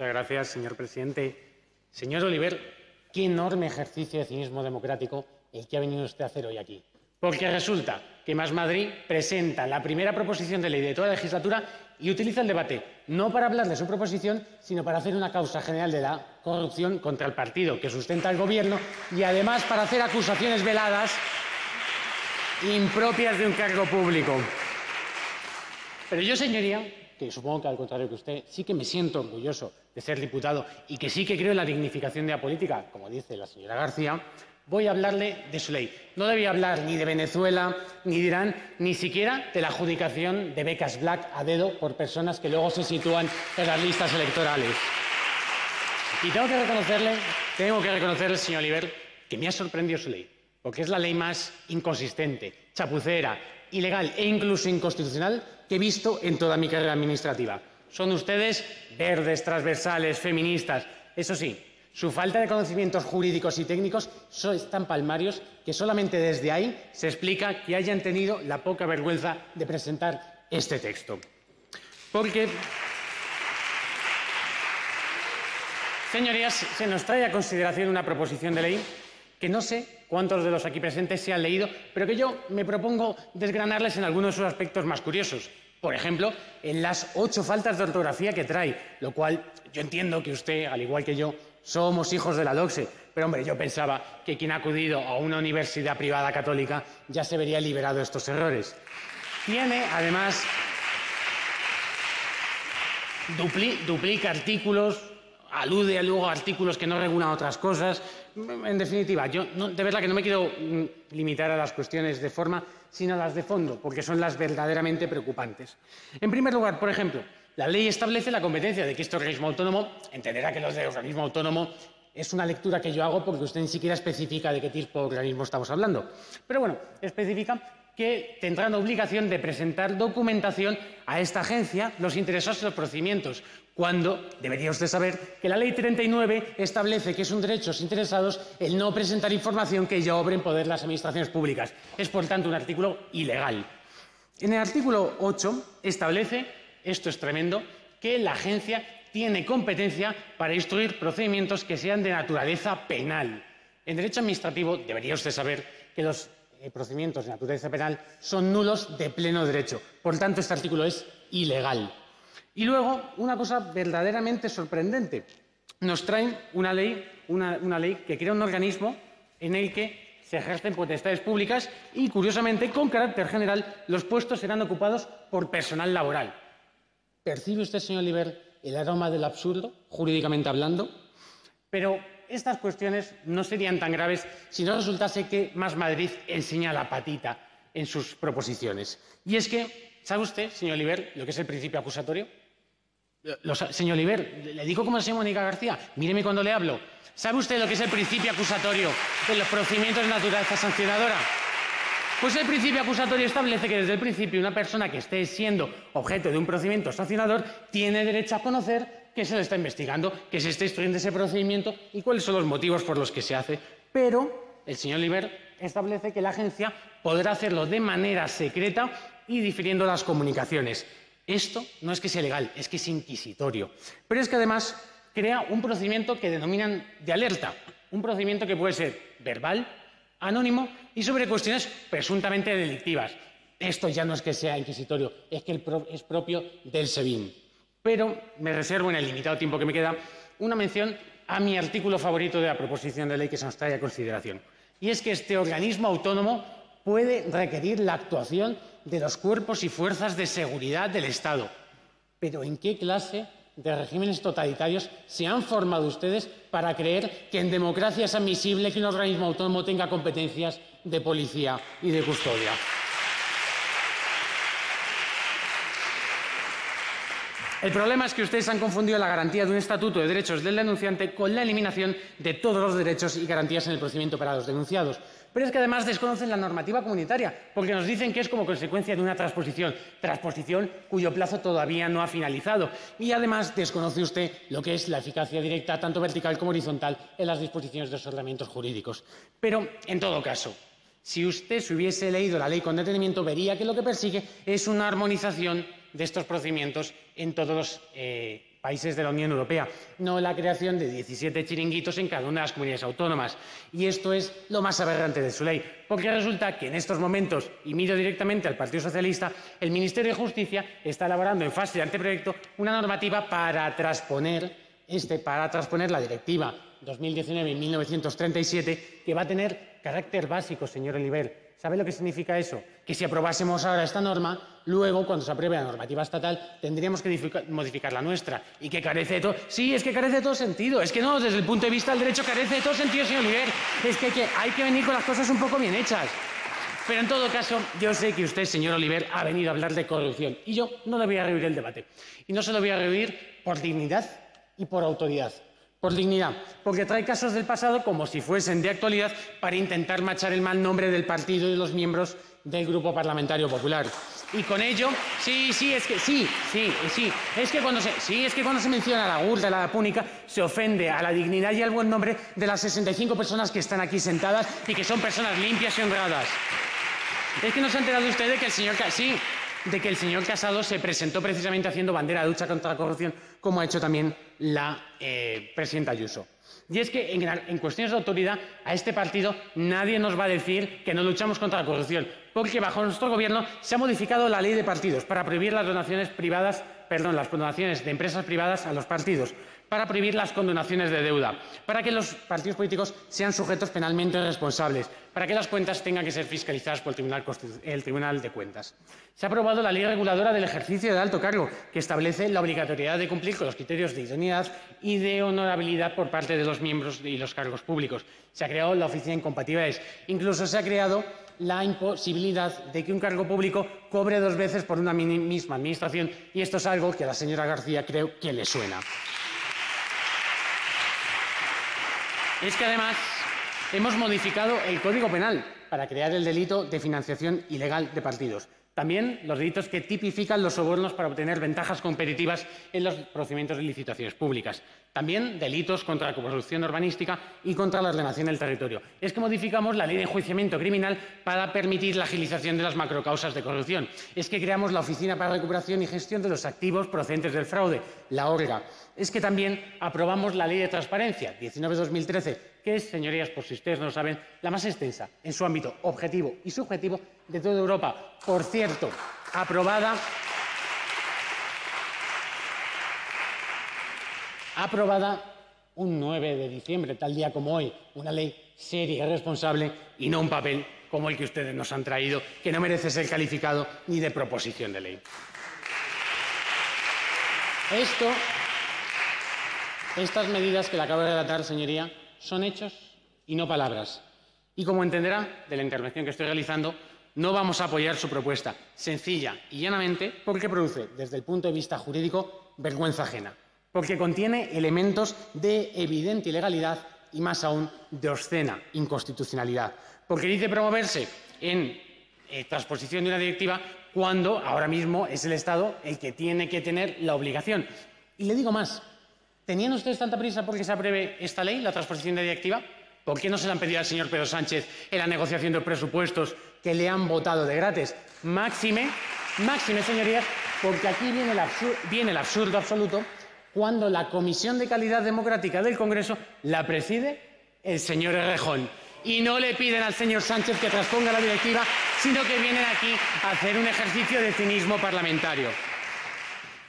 Muchas gracias, señor presidente. Señor Oliver, qué enorme ejercicio de cinismo democrático el que ha venido usted a hacer hoy aquí. Porque resulta que Más Madrid presenta la primera proposición de ley de toda la legislatura y utiliza el debate no para hablar de su proposición, sino para hacer una causa general de la corrupción contra el partido que sustenta el gobierno y además para hacer acusaciones veladas impropias de un cargo público. Pero yo, señoría, que supongo que al contrario que usted, sí que me siento orgulloso de ser diputado y que sí que creo en la dignificación de la política, como dice la señora García, voy a hablarle de su ley. No debía hablar ni de Venezuela, ni de Irán, ni siquiera de la adjudicación de becas Black a dedo por personas que luego se sitúan en las listas electorales. Y tengo que reconocerle, tengo que reconocerle, señor Oliver, que me ha sorprendido su ley, porque es la ley más inconsistente, chapucera, ilegal e incluso inconstitucional que he visto en toda mi carrera administrativa. Son ustedes verdes, transversales, feministas. Eso sí, su falta de conocimientos jurídicos y técnicos son tan palmarios que solamente desde ahí se explica que hayan tenido la poca vergüenza de presentar este texto. Porque, señorías, se nos trae a consideración una proposición de ley que no sé cuántos de los aquí presentes se han leído, pero que yo me propongo desgranarles en algunos de sus aspectos más curiosos. Por ejemplo, en las ocho faltas de ortografía que trae, lo cual yo entiendo que usted, al igual que yo, somos hijos de la doxe, pero hombre, yo pensaba que quien ha acudido a una universidad privada católica ya se vería liberado de estos errores. Tiene, además, duplica artículos, alude luego a artículos que no regulan otras cosas. En definitiva, yo de verdad que no me quiero mm, limitar a las cuestiones de forma, sino a las de fondo, porque son las verdaderamente preocupantes. En primer lugar, por ejemplo, la ley establece la competencia de que este organismo autónomo, entenderá que los de organismo autónomo es una lectura que yo hago porque usted ni siquiera especifica de qué tipo de organismo estamos hablando. Pero bueno, especifica que tendrán obligación de presentar documentación a esta agencia los interesados en los procedimientos, cuando debería usted saber que la Ley 39 establece que es un derecho los interesados el no presentar información que ya obre en poder las administraciones públicas. Es, por tanto, un artículo ilegal. En el artículo 8 establece, esto es tremendo, que la agencia tiene competencia para instruir procedimientos que sean de naturaleza penal. En derecho administrativo debería usted saber que los procedimientos de naturaleza penal son nulos de pleno derecho. Por tanto, este artículo es ilegal. Y luego, una cosa verdaderamente sorprendente. Nos traen una ley, una, ley que crea un organismo en el que se ejercen potestades públicas y, curiosamente, con carácter general, los puestos serán ocupados por personal laboral. ¿Percibe usted, señor Oliver, el aroma del absurdo, jurídicamente hablando? Pero estas cuestiones no serían tan graves si no resultase que Más Madrid enseña la patita en sus proposiciones. Y es que, ¿sabe usted, señor Oliver, lo que es el principio acusatorio? señor Oliver, le digo como se Mónica García, míreme cuando le hablo. ¿Sabe usted lo que es el principio acusatorio de los procedimientos de naturaleza sancionadora? Pues el principio acusatorio establece que desde el principio una persona que esté siendo objeto de un procedimiento sancionador tiene derecho a conocer que se le está investigando, que se está instruyendo ese procedimiento y cuáles son los motivos por los que se hace. Pero el señor Liber establece que la agencia podrá hacerlo de manera secreta y difiriendo las comunicaciones. Esto no es que sea legal, es que es inquisitorio. Pero es que además crea un procedimiento que denominan de alerta, un procedimiento que puede ser verbal, anónimo y sobre cuestiones presuntamente delictivas. Esto ya no es que sea inquisitorio, es que es propio del SEBIN. Pero me reservo en el limitado tiempo que me queda una mención a mi artículo favorito de la proposición de ley que se nos trae a consideración. Y es que este organismo autónomo puede requerir la actuación de los cuerpos y fuerzas de seguridad del Estado. Pero ¿en qué clase de regímenes totalitarios se han formado ustedes para creer que en democracia es admisible que un organismo autónomo tenga competencias de policía y de custodia? El problema es que ustedes han confundido la garantía de un estatuto de derechos del denunciante con la eliminación de todos los derechos y garantías en el procedimiento para los denunciados. Pero es que además desconocen la normativa comunitaria, porque nos dicen que es como consecuencia de una transposición, transposición cuyo plazo todavía no ha finalizado. Y además desconoce usted lo que es la eficacia directa, tanto vertical como horizontal, en las disposiciones de los ordenamientos jurídicos. Pero, en todo caso, si usted se hubiese leído la ley con detenimiento, vería que lo que persigue es una armonización de estos procedimientos en todos los eh, países de la Unión Europea, no la creación de 17 chiringuitos en cada una de las comunidades autónomas. Y esto es lo más aberrante de su ley, porque resulta que en estos momentos, y miro directamente al Partido Socialista, el Ministerio de Justicia está elaborando en fase de anteproyecto una normativa para transponer, este, para transponer la directiva 2019-1937, que va a tener carácter básico, señor Oliver ¿Sabe lo que significa eso? Que si aprobásemos ahora esta norma, luego, cuando se apruebe la normativa estatal, tendríamos que modificar la nuestra. Y que carece de todo. Sí, es que carece de todo sentido. Es que no, desde el punto de vista del derecho carece de todo sentido, señor Oliver. Es que, hay que venir con las cosas un poco bien hechas. Pero en todo caso, yo sé que usted, señor Oliver, ha venido a hablar de corrupción. Y yo no le voy a rehuir el debate. Y no se lo voy a rehuir por dignidad y por autoridad por dignidad, porque trae casos del pasado como si fuesen de actualidad para intentar machar el mal nombre del partido y de los miembros del Grupo Parlamentario Popular. Y con ello, sí, sí, es que sí, sí, sí, es que cuando se, sí, es que cuando se menciona la GURD, la púnica, se ofende a la dignidad y al buen nombre de las 65 personas que están aquí sentadas y que son personas limpias y honradas. Es que no se ha enterado usted de que el señor, sí, de que el señor Casado se presentó precisamente haciendo bandera de lucha contra la corrupción, como ha hecho también la eh, presidenta Ayuso. Y es que en, cuestiones de autoridad a este partido nadie nos va a decir que no luchamos contra la corrupción, porque bajo nuestro gobierno se ha modificado la ley de partidos para prohibir las donaciones privadas, perdón, las donaciones de empresas privadas a los partidos, para prohibir las condonaciones de deuda, para que los partidos políticos sean sujetos penalmente responsables, para que las cuentas tengan que ser fiscalizadas por el Tribunal, de Cuentas. Se ha aprobado la ley reguladora del ejercicio de alto cargo, que establece la obligatoriedad de cumplir con los criterios de idoneidad y de honorabilidad por parte de los miembros y los cargos públicos. Se ha creado la oficina de incompatibilidades. Incluso se ha creado la imposibilidad de que un cargo público cobre dos veces por una misma administración y esto es algo que a la señora García creo que le suena. Es que además hemos modificado el Código Penal para crear el delito de financiación ilegal de partidos. También los delitos que tipifican los sobornos para obtener ventajas competitivas en los procedimientos de licitaciones públicas. También delitos contra la corrupción urbanística y contra la ordenación del territorio. Es que modificamos la ley de enjuiciamiento criminal para permitir la agilización de las macrocausas de corrupción. Es que creamos la Oficina para Recuperación y Gestión de los Activos Procedentes del Fraude, la ORGA. Es que también aprobamos la Ley de Transparencia 19-2013, es, señorías, por si ustedes no lo saben, la más extensa en su ámbito objetivo y subjetivo de toda Europa. Por cierto, aprobada aprobada un 9 de diciembre, tal día como hoy, una ley seria y responsable y no un papel como el que ustedes nos han traído, que no merece ser calificado ni de proposición de ley. Esto, estas medidas que le acabo de relatar, señoría, son hechos y no palabras. Y como entenderá de la intervención que estoy realizando, no vamos a apoyar su propuesta, sencilla y llanamente porque produce, desde el punto de vista jurídico, vergüenza ajena, porque contiene elementos de evidente ilegalidad y más aún de obscena inconstitucionalidad, porque dice promoverse en eh, transposición de una directiva cuando ahora mismo es el Estado el que tiene que tener la obligación. Y le digo más, ¿tenían ustedes tanta prisa porque se apruebe esta ley, la transposición de directiva? ¿Por qué no se la han pedido al señor Pedro Sánchez en la negociación de presupuestos que le han votado de gratis? Máxime, máxime, señorías, porque aquí viene el, viene el absurdo absoluto cuando la Comisión de Calidad Democrática del Congreso la preside el señor Errejón. Y no le piden al señor Sánchez que transponga la directiva, sino que vienen aquí a hacer un ejercicio de cinismo parlamentario.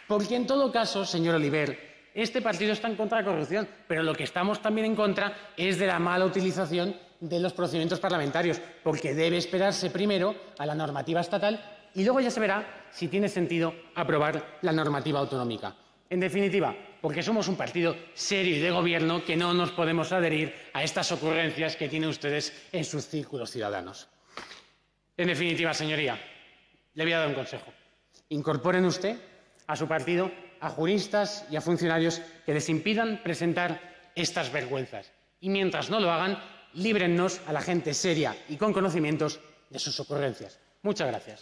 Porque en todo caso, señor Oliver, este partido está en contra de la corrupción, pero lo que estamos también en contra es de la mala utilización de los procedimientos parlamentarios, porque debe esperarse primero a la normativa estatal y luego ya se verá si tiene sentido aprobar la normativa autonómica. En definitiva, porque somos un partido serio y de gobierno que no nos podemos adherir a estas ocurrencias que tienen ustedes en sus círculos ciudadanos. En definitiva, señoría, le voy a dar un consejo. Incorporen usted a su partido a juristas y a funcionarios que les impidan presentar estas vergüenzas. Y mientras no lo hagan, líbrennos a la gente seria y con conocimientos de sus ocurrencias. Muchas gracias.